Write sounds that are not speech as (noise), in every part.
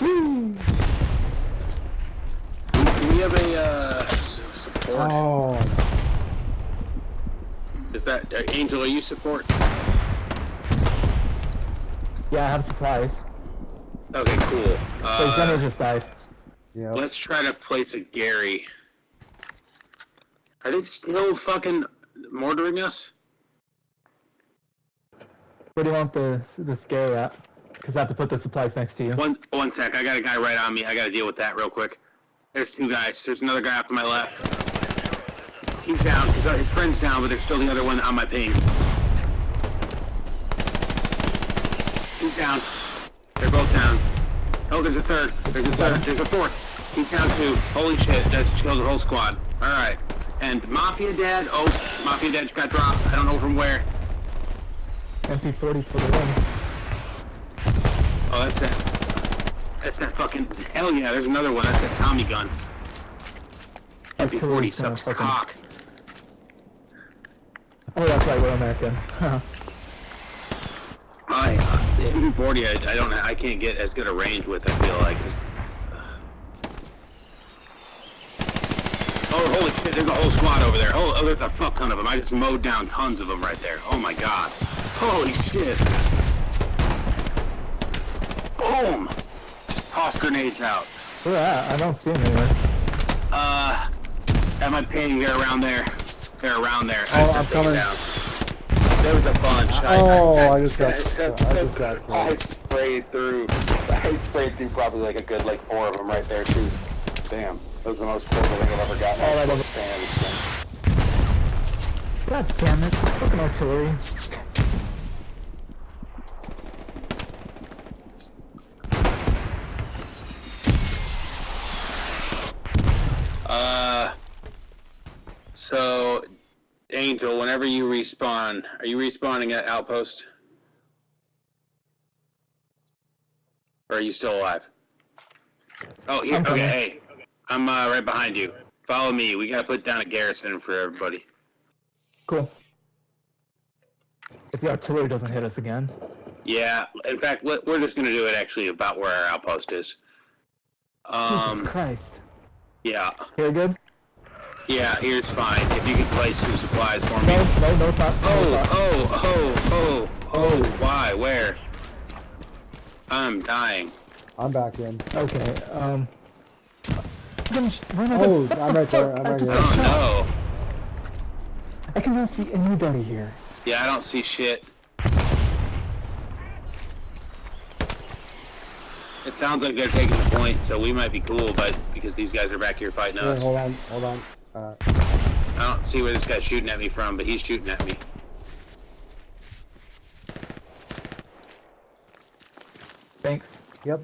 Do we have a uh, support? Oh, Is that uh, Angel? Are you support? Yeah, I have supplies. Okay, cool. So Uh, Zenner just died. yeah. let's try to place a Gary. Are they still fucking mortaring us? Where do you want the the scary at? Because I have to put the supplies next to you. One, one sec. I got a guy right on me. I got to deal with that real quick. There's two guys. There's another guy up to my left. He's down. His, uh, his friend's down, but there's still the other one on my ping. He's down. They're both down. Oh, there's a third. There's a third. There's a fourth. He's down too. Holy shit. That's killed the whole squad. All right. And Mafia Dad. Oh, Mafia Dad just got dropped. I don't know from where. MP40 for the win. Oh, that's that. That's that fucking. Hell yeah, there's another one. That's that Tommy gun. MP40 Artillery's gonna sucks fucking- cock. Oh, that's right, we're American. (laughs) I, uh, the MP40, I, I don't, I can't get as good a range with. I feel like. It's- Oh, holy shit! There's a whole squad over there. Oh, oh, there's a fuck ton of them. I just mowed down tons of them right there. Oh my god. Holy shit. Boom. Toss grenades out. Where at? I don't see him anywhere. Uh, at my ping, they're around there. They're around there. Oh, I I'm just took it coming. down. There was a bunch. I- Oh, I, I just got- I just got I sprayed through. (laughs) I sprayed through probably like a good like four of them right there too. Damn, that was the most kills I think I've ever gotten. Oh, in I a love short span. God damn it, fucking artillery. Uh, so Angel, whenever you respawn, are you respawning at Outpost? Or are you still alive? Oh, here. Okay, hey, I'm uh, right behind you. Follow me. We gotta put down a garrison for everybody. Cool. If the artillery doesn't hit us again. Yeah. In fact, we're just gonna do it actually about where our outpost is. Um. Jesus Christ. Yeah. Here, good? Yeah. Here's fine. If you could place some supplies for me. No, no, no, stop. No, Oh, stop. oh, oh, oh, oh, why, where? I'm dying. I'm back in. Okay, um. fucking sh- Run over- Oh, I'm right there. I'm right there. (laughs) here. got shot. Oh I cannot see anybody here. Yeah, I don't see shit. It sounds like they're taking the point, so we might be cool, but because these guys are back here fighting Wait, us. hold on, hold on. Uh, I don't see where this guy's shooting at me from, but he's shooting at me. Thanks. yep.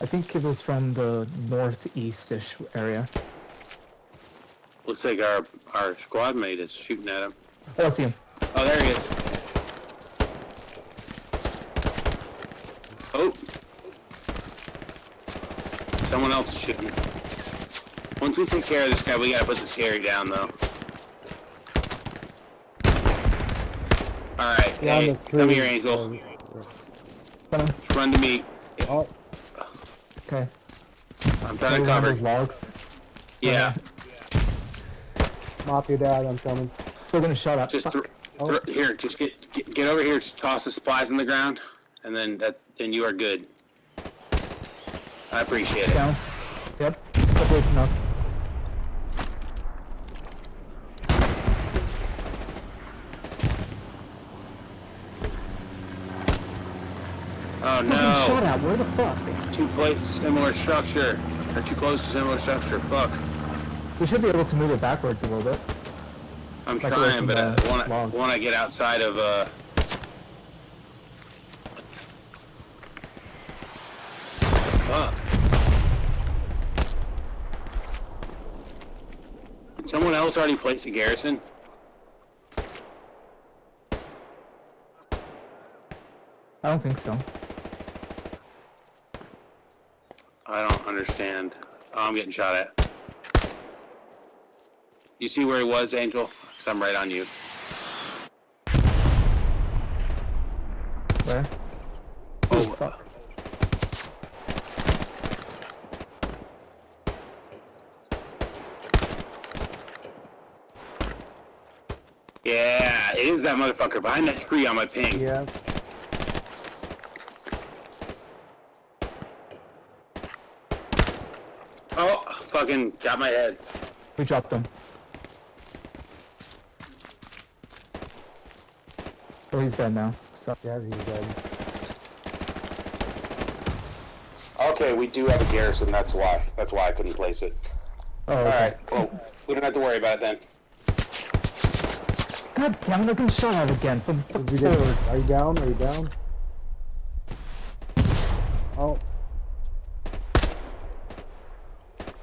I think it was from the northeast-ish area. Looks like our our squad mate is shooting at him. Oh, I see him. Oh, there he is. Oh. Someone else is shooting. Once we take care of this guy, we gotta put the scary down, though. Alright, Yeah, hey, come here, Angel. Run to me. Oh, Okay. I'm trying to cover. logs. Yeah, Mafia Dad, I'm coming. Still gonna shut up. just thr- oh. here, just get, get get over here, just toss the supplies in the ground, and then that then you are good. I appreciate it. Down. Yep. Hopefully it's enough. Oh Fucking no! at. Where the fuck? Too close to similar structure. Or too close to similar structure. Fuck. We should be able to move it backwards a little bit. I'm Like trying, but I want to want to get outside of uh. Fuck. Did someone else already place a garrison? I don't think so. understand. Oh, I'm getting shot at. You see where he was, Angel? Cause I'm right on you. Where? Oh, oh Yeah, it is that motherfucker behind that tree on my ping. Yeah. Fucking got my head. We dropped him. Oh, he's dead now. So Yeah, he's dead. Okay, we do have a garrison. That's why. That's why I couldn't place it. oh, All okay. right. Well, we don't have to worry about it then. God damn it! I'm getting shot at again from from We did- forward. Are you down? Are you down? Oh.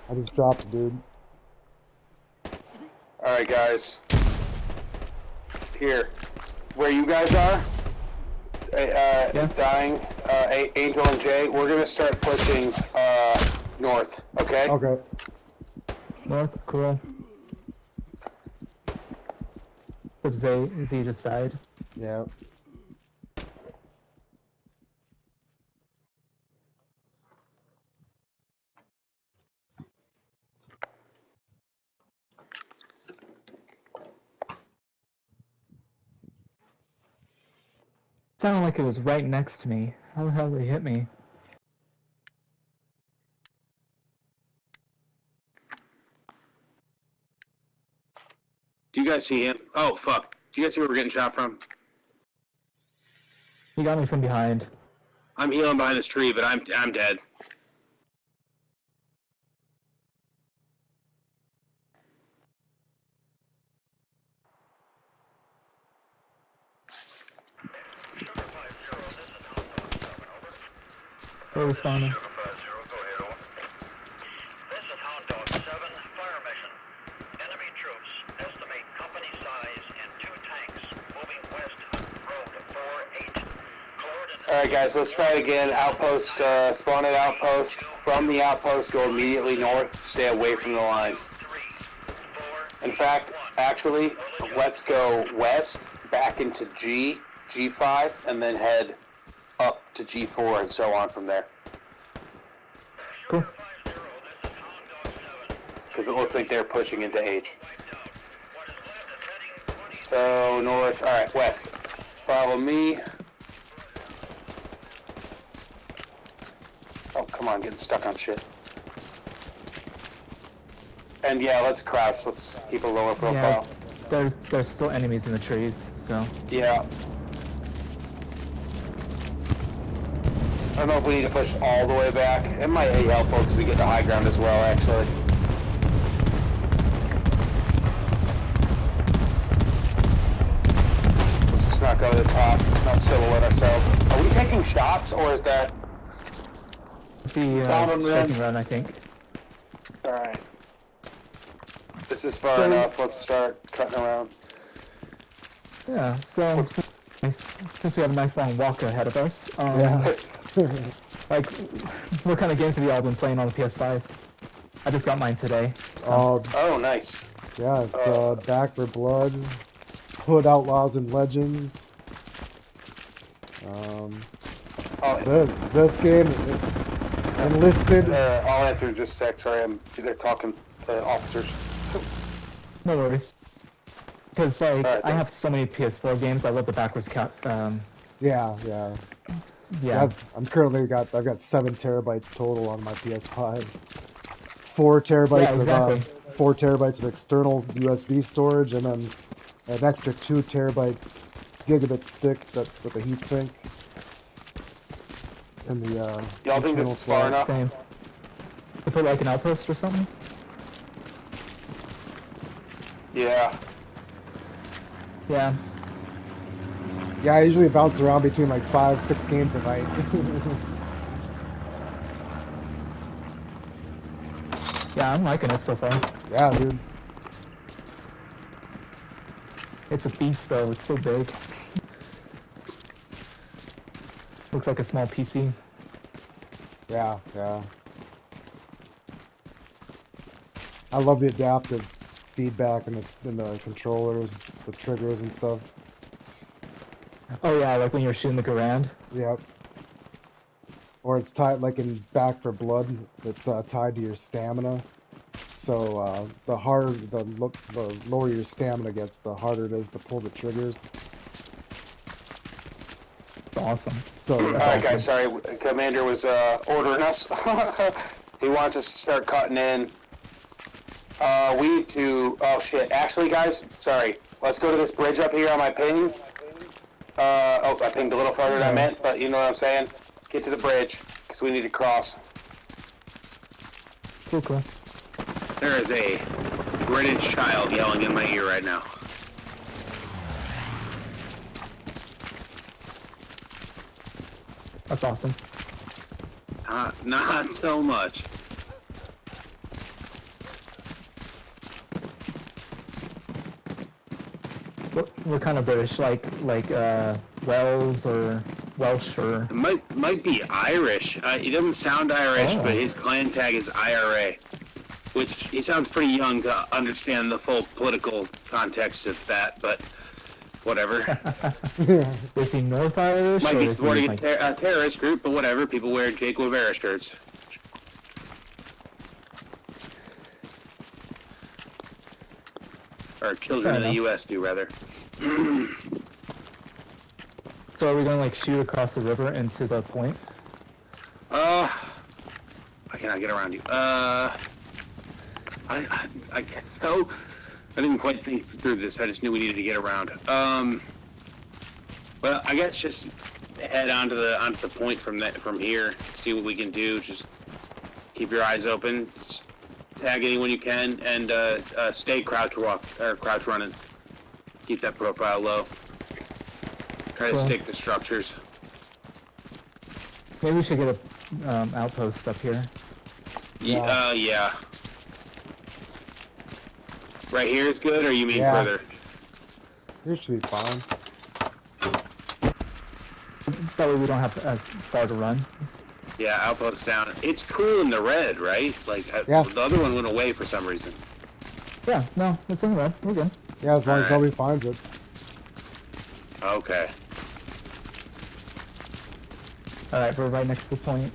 I just dropped it, dude. All right, guys. Here, where you guys are, uh, uh, Yeah. dying, uh, Angel and Jay, we're gonna start pushing uh, north. Okay. Okay. North, cool. So Z, Z just died. Yeah. Sounded like it was right next to me. How the hell did he hit me? Do you guys see him? Oh fuck. Do you guys see where we're getting shot from? He got me from behind. I'm healing behind this tree, but I'm I'm dead. Where was spawning? This is Hound Dog 7, fire mission. Enemy troops estimate company size in two tanks moving west on road 48. Coordinates All right, guys. Let's try it again. Outpost, uh, spawn at outpost. From the outpost, go immediately north. Stay away from the line. In fact, actually, let's go west, back into G, G5, and then head up to G4 and so on from there. Cool. 50, this is Hound Dog 7. Because it looks like they're pushing into H. Wiped out. What is left is heading 20. So north, all right, west. Follow me. Oh, come on, getting stuck on shit. And yeah, let's crouch. Let's keep a lower profile. Yeah, profile. there's there's still enemies in the trees, so Yeah. I don't know if we need to push all the way back. It might be helpful because we get the high ground as well, actually. Let's just not go to the top, not silhouette ourselves. Are we taking shots, or is that... it's the Down uh, and run. second run, I think. Alright. This is far So- enough. Let's start cutting around. Yeah. So since, since we have a nice long walk ahead of us, um, Yeah. (laughs) (laughs) like what kind of games have you all been playing on the PS5? I just got mine today. So. Uh, Oh, nice. yeah, it's uh, Back 4 Blood, Hood Outlaws and Legends. Um, Oh, this, this game, it- Enlisted. uh, I'll answer in just a sec. Sorry, I'm, they're talking to officers. No worries. Because like Alright, I have so many PS4 games, I love the backwards cap. Um, Yeah, yeah. Yeah. I've, I'm currently got I've got seven terabytes total on my PS5. Four terabytes Yeah, of uh, four terabytes of external USB storage, and then an extra two terabyte gigabit stick that with a heatsink. And the uh, Y'all think this internal is far enough? Same. To put like an outpost or something. Yeah. Yeah. Yeah, I usually bounce around between like five, six games a night. (laughs) Yeah, I'm liking it so far. yeah, dude. It's a beast though. It's so big. Looks like a small PC. Yeah, yeah. I love the adaptive feedback in the in the controllers, the triggers and stuff. Oh yeah, like when you're shooting the Garand. Yep. Or it's tied like in Back 4 Blood. It's uh, tied to your stamina. So uh, the harder, the, lo- the lower your stamina gets, the harder it is to pull the triggers. Awesome. So All right, guys. Sorry, Commander was uh, ordering us. (laughs) he wants us to start cutting in. Uh, we need to. Oh shit! Actually, guys, sorry. Let's go to this bridge up here on my ping. Uh, oh, I pinged a little farther than I meant, but you know what I'm saying. Get to the bridge because we need to cross. Cool, cool. There is a British child yelling in my ear right now. That's awesome. Uh, not so much. What, kind of British? Like like uh Wales or Welsh or It might might be Irish. Uh, he doesn't sound Irish, Oh. but his clan tag is IRA, which he sounds pretty young to understand the full political context of that. But whatever. (laughs) is he North Irish? might be supporting a, like- ter- a terrorist group, but whatever. People wear Che Guevara shirts. Or children in the. U.S. do rather. So are we gonna like shoot across the river into the point? Uh, I cannot get around you. Uh, I, I, I guess so. I didn't quite think through this. I just knew we needed to get around. Um, well, I guess just head onto the onto the point from that from here. See what we can do. Just keep your eyes open. s- Tag anyone you can, and uh, uh, stay crouch walk or crouch running. Keep that profile low. Try to stick to structures. Maybe we should get a um, outpost up here. Yeah. Yeah. Uh, yeah. Right here is good, or you mean Yeah. further? this should be fine. That way we don't have to, as far to run. Yeah, outpost down. It's cool in the red, right? Like Yeah. the other one went away for some reason. Yeah, no, it's in the red. We're good. Yeah, as long as Alright. nobody finds it. Okay. All right, we're right next to the point.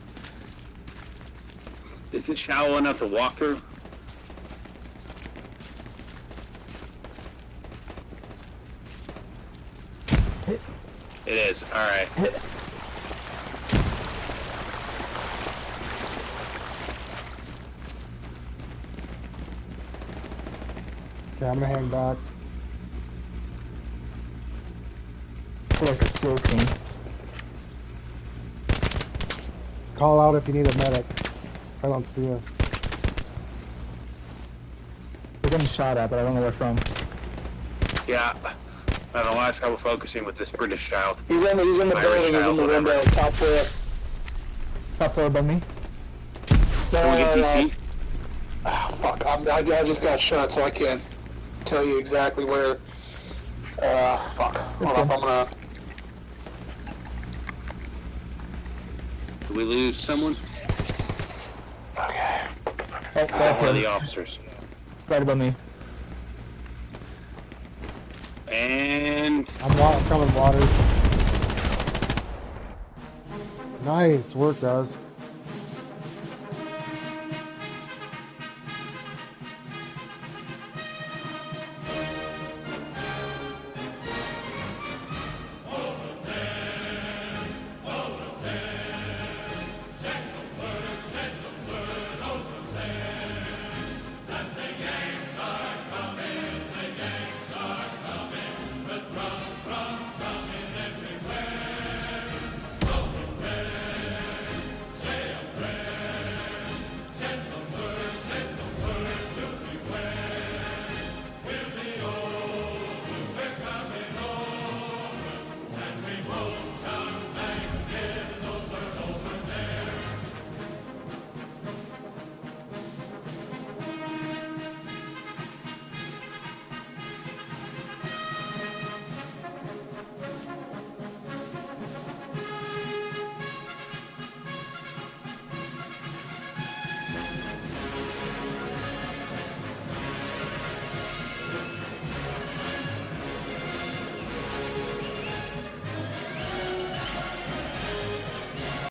Is it shallow enough to walk through? Hit. It is. All right. Okay, I'm gonna hang back. We're like a SEAL team. Call out if you need a medic. I don't see you. We're getting shot at, but I don't know where from. Yeah. I have a lot of trouble focusing with this British child. He's in the, he's in the Irish building, he's in the whatever. window, top floor. Top floor above me. Someone get Uh, PC? Ah, fuck, I'm, I, I just got shot, so I can't tell you exactly where. Uh, fuck. Hold up, I'm gonna. Did we lose someone? Okay. Oh, Is that right, one of the officers? right above me. And I'm, wa- I'm coming, Waters. Nice work, guys.